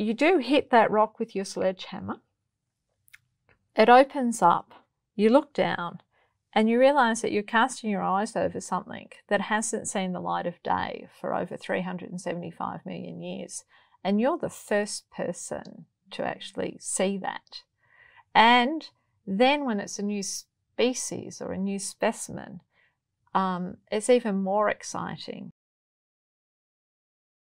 you do hit that rock with your sledgehammer, it opens up, you look down, and you realize that you're casting your eyes over something that hasn't seen the light of day for over 375 million years. And you're the first person to actually see that. And then when it's a new species or a new specimen, um, it's even more exciting